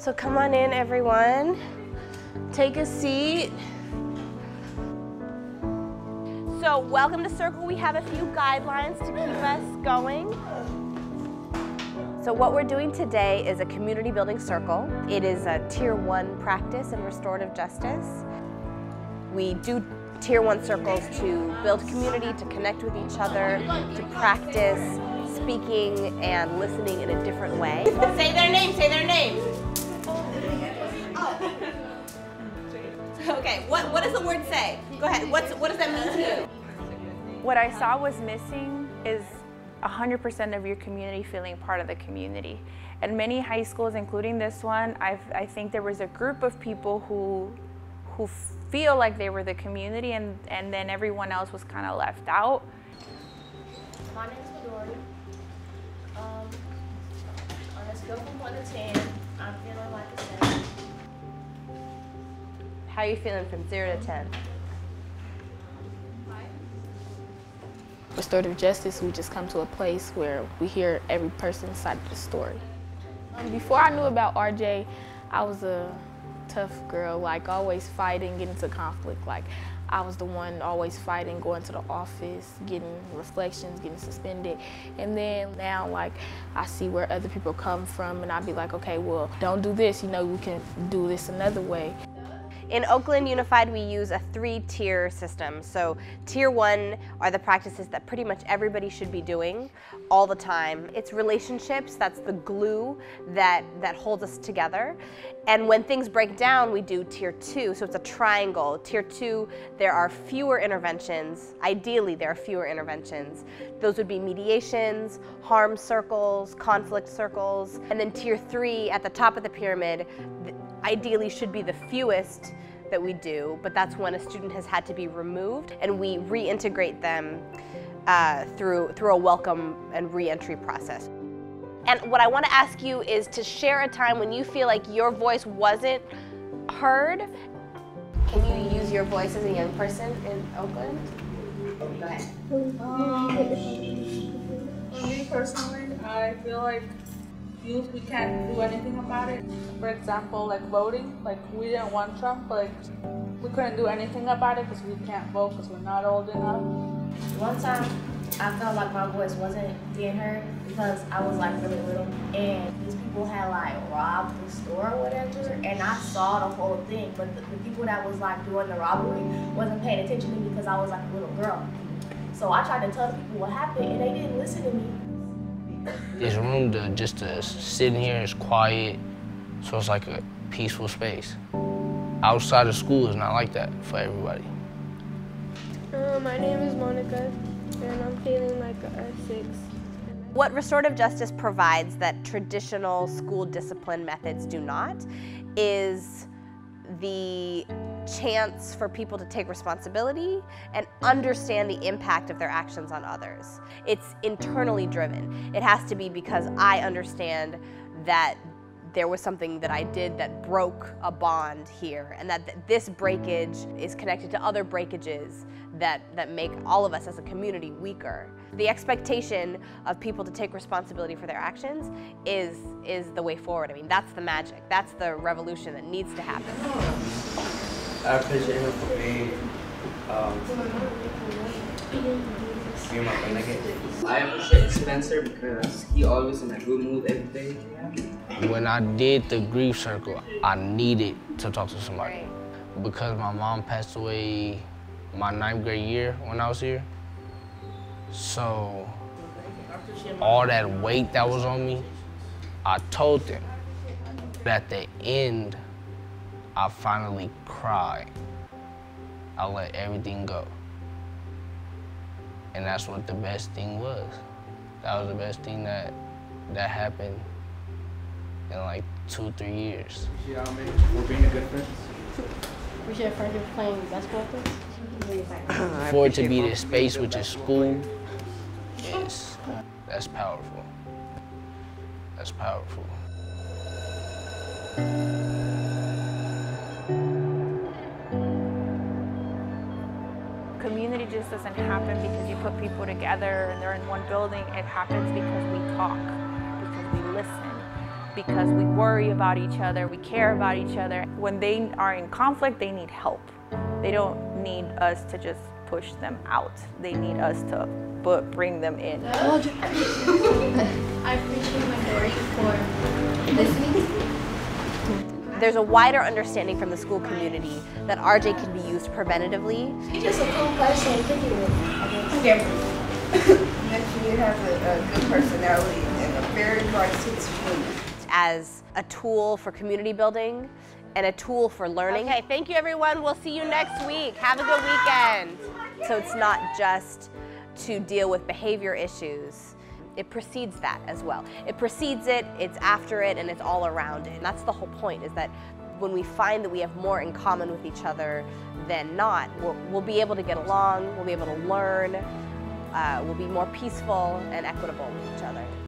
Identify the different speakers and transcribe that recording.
Speaker 1: So come on in, everyone. Take a seat. So welcome to Circle. We have a few guidelines to keep us going. So what we're doing today is a community building circle. It is a tier one practice in restorative justice. We do tier one circles to build community, to connect with each other, to practice speaking and listening in a different way. Say their name, say their name. Okay, what, what does the word say? Go ahead, What's, what does that mean to you?
Speaker 2: What I saw was missing is 100% of your community feeling part of the community. And many high schools, including this one, I've, I think there was a group of people who, who feel like they were the community and, and then everyone else was kind of left out.
Speaker 1: My name is Midori. Um, on a scale from 1 to 10, I'm feeling like a 7. How are you feeling from 0 to 10?
Speaker 3: restorative justice, we just come to a place where we hear every person's side of the story. Um, before I knew about RJ, I was a tough girl, like always fighting, getting into conflict. Like I was the one always fighting, going to the office, getting reflections, getting suspended. And then now, like, I see where other people come from, and I'd be like, okay, well, don't do this. You know, we can do this another way.
Speaker 1: In Oakland Unified, we use a three-tier system. So tier one are the practices that pretty much everybody should be doing all the time. It's relationships, that's the glue that, that holds us together. And when things break down, we do tier two, so it's a triangle. Tier two, there are fewer interventions. Ideally, there are fewer interventions. Those would be mediations, harm circles, conflict circles. And then tier three, at the top of the pyramid, ideally should be the fewest that we do, but that's when a student has had to be removed and we reintegrate them uh, through, through a welcome and reentry process. And what I want to ask you is to share a time when you feel like your voice wasn't heard. Can you use your voice as a young person in Oakland? Go ahead.
Speaker 4: Um, me personally, I feel like youth, we can't do anything about it. For example, like voting, like we didn't want Trump, but like, we couldn't do anything about it because we can't vote because we're not old enough.
Speaker 5: One time, I felt like my voice wasn't being heard because I was like really little, and these people had like robbed the store or whatever, and I saw the whole thing, but the, the people that was like doing the robbery wasn't paying attention to me because I was like a little girl. So I tried to tell the people what happened, and they didn't listen to me.
Speaker 6: This room to just to sit in here is quiet, so it's like a peaceful space. Outside of school is not like that for everybody.
Speaker 7: Uh, my name is Monica, and I'm feeling like a six.
Speaker 1: What restorative justice provides that traditional school discipline methods do not is the chance for people to take responsibility and understand the impact of their actions on others. It's internally driven. It has to be because I understand that there was something that I did that broke a bond here and that th this breakage is connected to other breakages that, that make all of us as a community weaker. The expectation of people to take responsibility for their actions is, is the way forward. I mean, that's the magic. That's the revolution that needs to happen.
Speaker 8: I appreciate him for being um, being my friend again. I appreciate Spencer because he always in a good mood every day.
Speaker 6: When I did the grief circle, I needed to talk to somebody. Because my mom passed away my ninth grade year when I was here. So all that weight that was on me, I told them. At the end, I finally cried. I let everything go. And that's what the best thing was. That was the best thing that that happened in like two, three years.
Speaker 8: Yeah, I mean, we're being a good friend.
Speaker 7: We should have friends playing basketball with us.
Speaker 6: For it to be this space, which is school, yes, that's powerful. That's powerful.
Speaker 2: Just doesn't happen because you put people together and they're in one building. It happens because we talk, because we listen, because we worry about each other, we care about each other. When they are in conflict, they need help. They don't need us to just push them out. They need us to but bring them in.
Speaker 9: I appreciate Midori for listening.
Speaker 1: There's a wider understanding from the school community that RJ can be used preventatively.
Speaker 5: You're just a cool person to kick it with.
Speaker 10: Okay. you have a, a good personality and a very bright sense.
Speaker 1: As a tool for community building and a tool for learning. Okay, thank you everyone. We'll see you next week. Have a good weekend. So it's not just to deal with behavior issues. It precedes that as well. It precedes it, it's after it, and it's all around it. And that's the whole point, is that when we find that we have more in common with each other than not, we'll, we'll be able to get along, we'll be able to learn, uh, we'll be more peaceful and equitable with each other.